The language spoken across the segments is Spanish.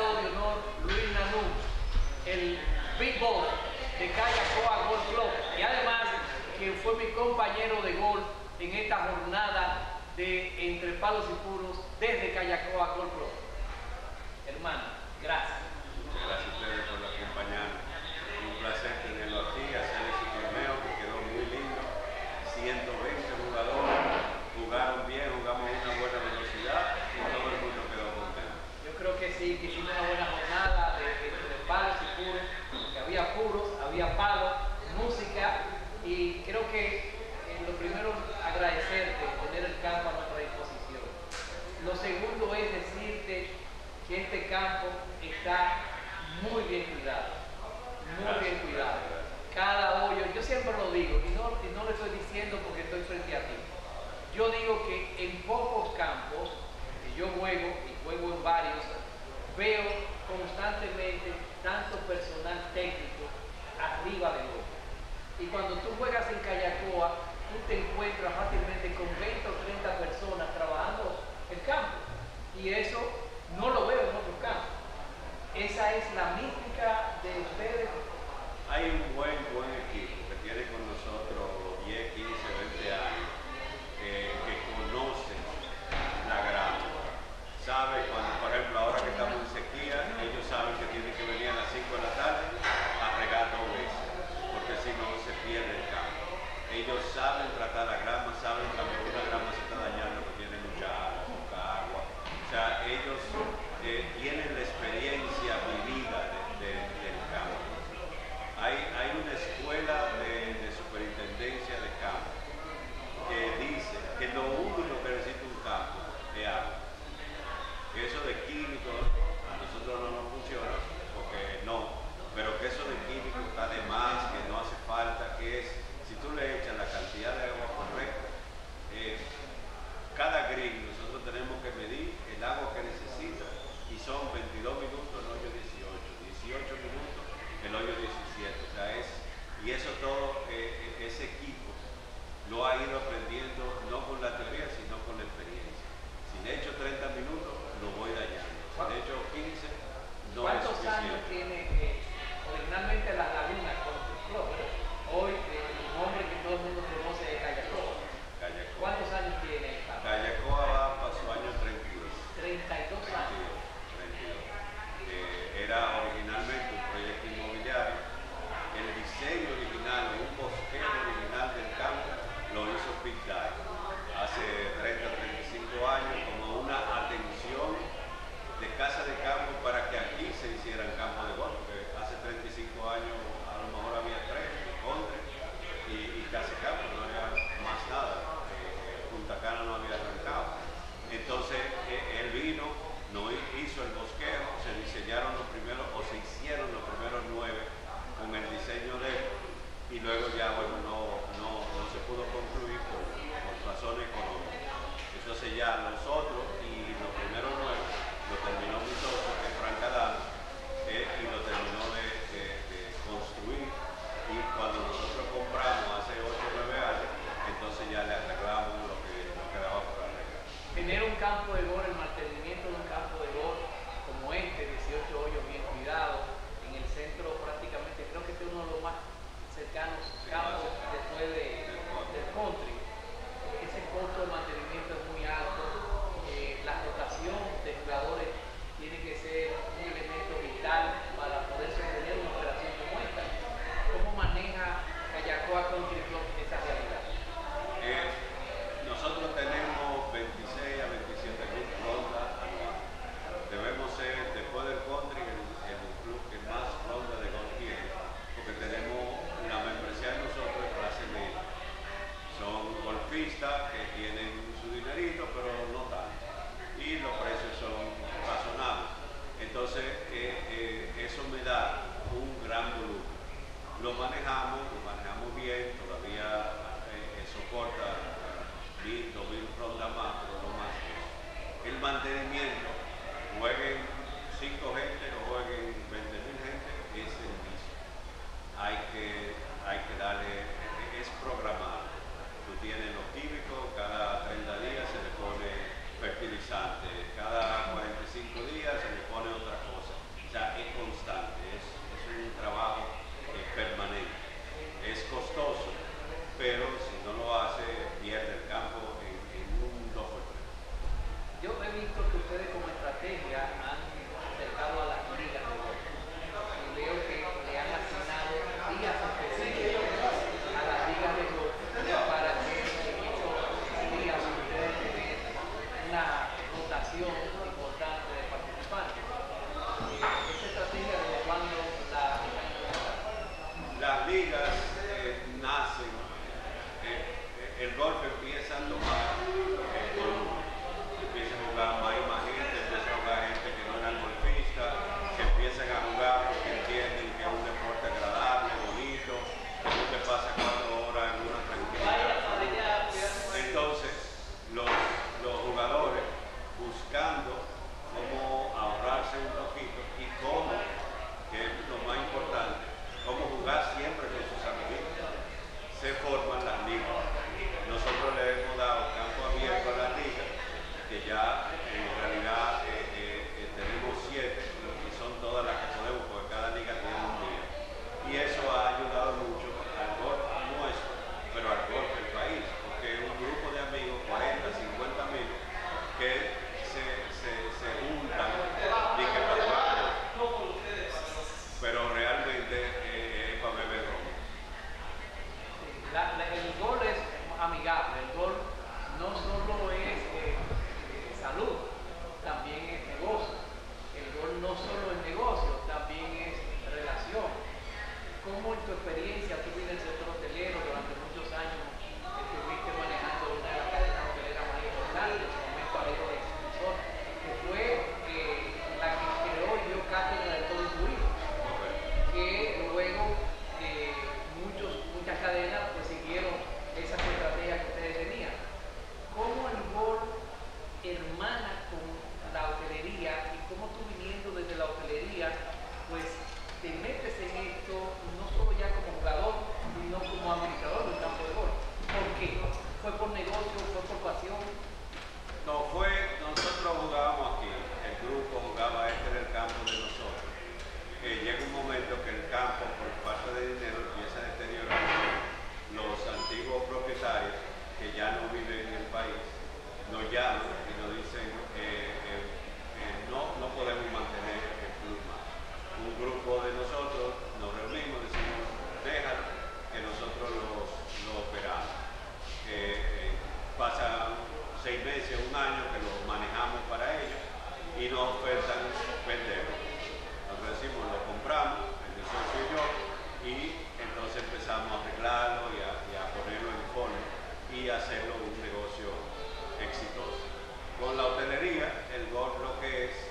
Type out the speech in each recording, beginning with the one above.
de honor Luis Nanú, el Big Boss de Callacoa Golf Club y además quien fue mi compañero de gol en esta jornada de Entre Palos y Puros desde Callacoa Golf Club. Hermano, gracias. segundo es decirte que este campo está muy bien cuidado, muy bien cuidado. Cada hoyo, yo siempre lo digo, y no, y no lo estoy diciendo porque estoy frente a ti. Yo digo que en pocos campos que yo juego, y juego en varios, veo constantemente ellos eh, tienen la experiencia. ya nosotros y lo primero nuevo lo terminó mucho porque Franca Adams eh, y lo terminó de, construir y cuando nosotros compramos hace 8 o 9 años entonces ya le arreglamos lo que nos quedaba por arreglar. Genera un campo de gol en Yeah. con la hotelería y cómo tú viniendo desde la hotelería, pues te metes en esto no solo ya como jugador, sino como administrador. y nos ofertan venderlo. Nosotros decimos, lo compramos, el socio y yo, y entonces empezamos a arreglarlo y a, ponerlo en fondo y hacerlo un negocio exitoso. Con la hotelería, el gol lo que es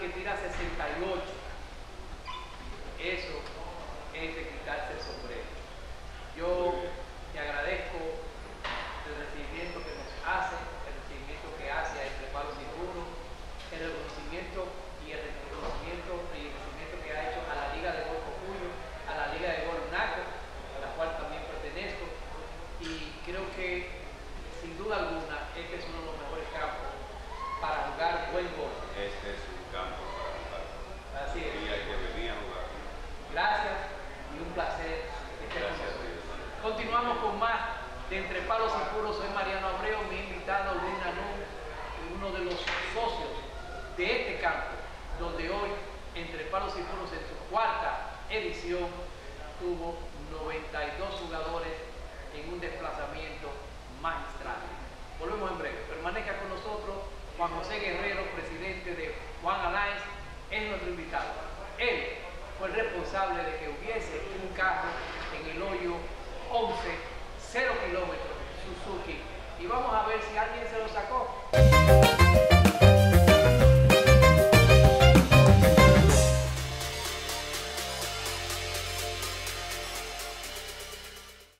que tira 68. Eso es de quitarse el sombrero. Yo campo, donde hoy, entre palos y puros, en su cuarta edición, tuvo 92 jugadores en un desplazamiento magistral. Volvemos en breve. Permanezca con nosotros Juan José Guerrero, presidente de Juan Alain, es nuestro invitado. Él fue el responsable de que hubiese un carro en el hoyo 11, 0 kilómetros, Suzuki. Y vamos a ver si alguien se lo sacó.